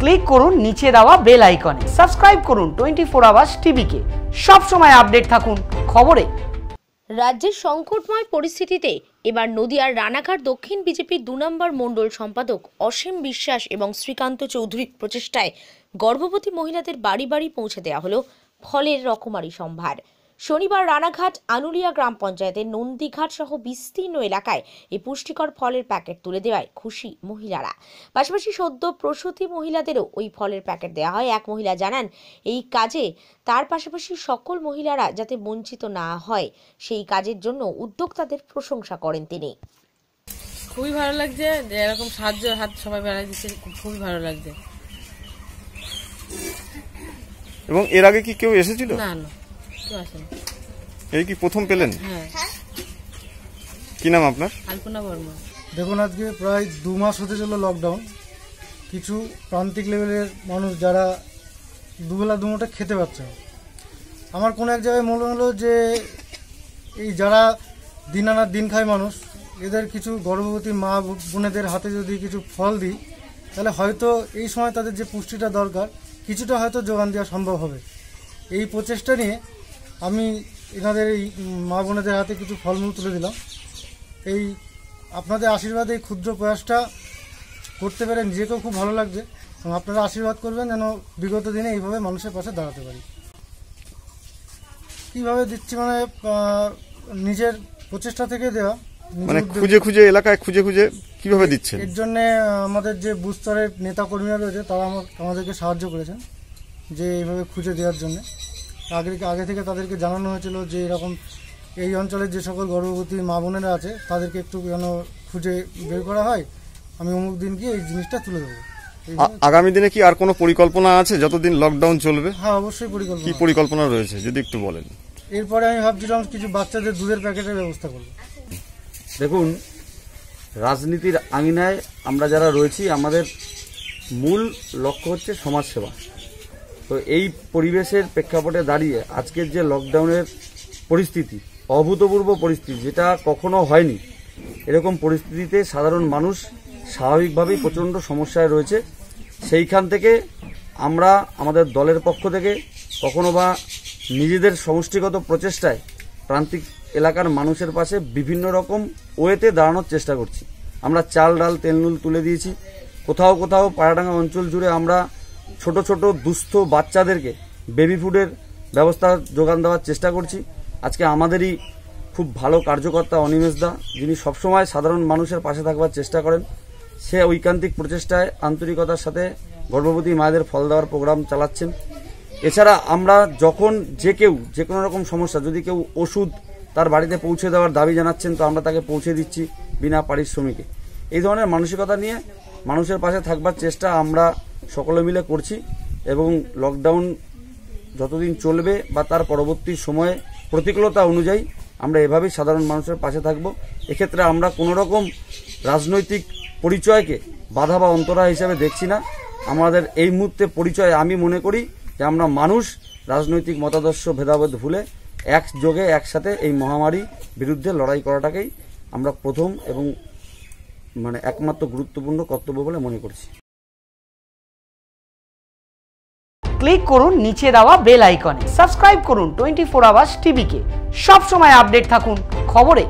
Click করুন নিচে দেওয়া বেল আইকনে সাবস্ক্রাইব করুন টোয়েন্টি ফোর আওয়ার্স টিভিকে সবসময় আপডেট থাকুন খবরে। রাজ্যের সংকটময় পরিস্থিতিতে এবার নদিয়ার রানাঘাট দক্ষিণ বিজেপির দু নম্বর মণ্ডল সম্পাদক অসীম বিশ্বাস এবং শ্রীকান্ত চৌধুরীর প্রচেষ্টায় গর্ভবতী মহিলাদের বাড়ি বাড়ি পৌঁছে দেওয়া হলো ফলের রকমারি সম্ভার। শনিবার রানাঘাট আনুলিয়া গ্রাম পঞ্চায়েতের নন্দীঘাট সহ বিস্তীর্ণ এলাকায় এই পুষ্টিকর ফলের প্যাকেট তুলে দেওয়ায় খুশি মহিলারা। পাশাপাশি সদ্য প্রসূতি মহিলাদেরও ওই ফলের প্যাকেট দেওয়া হয়। এক মহিলা জানান এই কাজে তার পাশাপাশি সকল মহিলারা যাতে বঞ্চিত না হয় সেই কাজের জন্য উদ্যোক্তাদের প্রশংসা করেন তিনি। খুবই ভালো লাগছে যে এরকম সাহায্য হাত সবাই বেড়াই দিচ্ছে খুবই ভালো লাগছে। এবং এর আগে কি কেউ এসেছিল? না না। এই কি প্রথম পেলেন? হ্যাঁ। কি নাম আপনার? আলপনা বর্মা। দেখুন আজকে প্রায় দু মাস হতে চলো লকডাউন কিছু প্রান্তিক লেভেলের মানুষ যারা দুবেলা দুমোটা খেতে পাচ্ছে আমার কোনো এক জায়গায় মনে হলো যে এই যারা দিন আনার দিন খায় মানুষ এদের কিছু গর্ভবতী মা বোনেদের হাতে যদি কিছু ফল দিই তাহলে হয়তো এই সময় তাদের যে পুষ্টিটা দরকার কিছুটা হয়তো যোগান দেওয়া সম্ভব হবে। এই প্রচেষ্টা নিয়ে আমি এনাদের এই মা বোনেদের হাতে কিছু ফলমূল তুলে দিলাম। এই আপনাদের আশীর্বাদে এই ক্ষুদ্র প্রয়াসটা করতে পেরে নিজেকেও খুব ভালো লাগছে এবং আপনারা আশীর্বাদ করবেন যেন বিগত দিনে এইভাবে মানুষের পাশে দাঁড়াতে পারি। কীভাবে দিচ্ছি মানে নিজের প্রচেষ্টা থেকে দেওয়া মানে খুঁজে খুঁজে এলাকায় খুঁজে খুঁজে কীভাবে দিচ্ছে এর জন্য আমাদের যে বুথ স্তরের নেতা কর্মীরা রয়েছে তারা আমা- আমাদেরকে সাহায্য করেছেন যে এইভাবে খুঁজে দেওয়ার জন্য। আগে আগে থেকে তাদেরকে জানানো হয়েছিল যে এরকম এই অঞ্চলের যে সকল গর্ভবতী মা বোনেরা আছে তাদেরকে একটু যেন খুঁজে বের করা হয় আমি অমুক দিন গিয়ে এই জিনিসটা তুলে দেবো আগামী দিনে কি আর কোনো পরিকল্পনা আছে যতদিন লকডাউন চলবে? হ্যাঁ অবশ্যই পরিকল্পনা কি পরিকল্পনা পরিকল্পনা রয়েছে যদি একটু বলেন? এরপরে আমি ভাবছিলাম কিছু বাচ্চাদের দুধের প্যাকেটের ব্যবস্থা করব। দেখুন রাজনীতির আঙিনায় আমরা যারা রয়েছি আমাদের মূল লক্ষ্য হচ্ছে সমাজসেবা। তো এই পরিবেশের প্রেক্ষাপটে দাঁড়িয়ে আজকের যে লকডাউনের পরিস্থিতি, অভূতপূর্ব পরিস্থিতি, যেটা কখনো হয়নি, এরকম পরিস্থিতিতে সাধারণ মানুষ স্বাভাবিকভাবেই প্রচণ্ড সমস্যায় রয়েছে। সেইখান থেকে আমরা আমাদের দলের পক্ষ থেকে কখনো বা নিজেদের সমষ্টিগত প্রচেষ্টায় প্রান্তিক এলাকার মানুষের পাশে বিভিন্ন রকম ওয়েতে দাঁড়ানোর চেষ্টা করছি। আমরা চাল, ডাল, তেল, নুল তুলে দিয়েছি। কোথাও কোথাও পাড়াডাঙ্গা অঞ্চল জুড়ে আমরা ছোট ছোট দুস্থ বাচ্চাদেরকে বেবি ফুডের ব্যবস্থা যোগান দেওয়ার চেষ্টা করছি। আজকে আমাদেরই খুব ভালো কার্যকর্তা অনিমেষ দা, যিনি সবসময় সাধারণ মানুষের পাশে থাকবার চেষ্টা করেন। সে ঐকান্তিক প্রচেষ্টায় আন্তরিকতার সাথে গর্ভবতী মায়েদের ফল দেওয়ার প্রোগ্রাম চালাচ্ছেন। এছাড়া আমরা যখন যে কেউ, যে কোনো রকম সমস্যা, যদি কেউ ওষুধ তার বাড়িতে পৌঁছে দেওয়ার দাবি জানাচ্ছেন, তো আমরা তাকে পৌঁছে দিচ্ছি বিনা পারিশ্রমিকে। এই ধরনের মানসিকতা নিয়ে মানুষের পাশে থাকবার চেষ্টা আমরা সকলে মিলে করছি এবং লকডাউন যতদিন চলবে বা তার পরবর্তী সময়ে প্রতিকূলতা অনুযায়ী আমরা এভাবেই সাধারণ মানুষের পাশে থাকব। এক্ষেত্রে আমরা কোনো রকম রাজনৈতিক পরিচয়কে বাধা বা অন্তরা হিসেবে দেখছি না। আমাদের এই মুহূর্তে পরিচয় আমি মনে করি যে আমরা মানুষ, রাজনৈতিক মতাদর্শ, ভেদাভেদ ভুলে একযোগে, একসাথে এই মহামারী বিরুদ্ধে লড়াই করাটাকেই আমরা প্রথম এবং মানে একমাত্র গুরুত্বপূর্ণ কর্তব্য বলে মনে করছি। ক্লিক করুন নিচে দেওয়া বেল আইকনে সাবস্ক্রাইব করুন টোয়েন্টি ফোর আওয়ার্স টিভিকে সবসময় আপডেট থাকুন খবরে।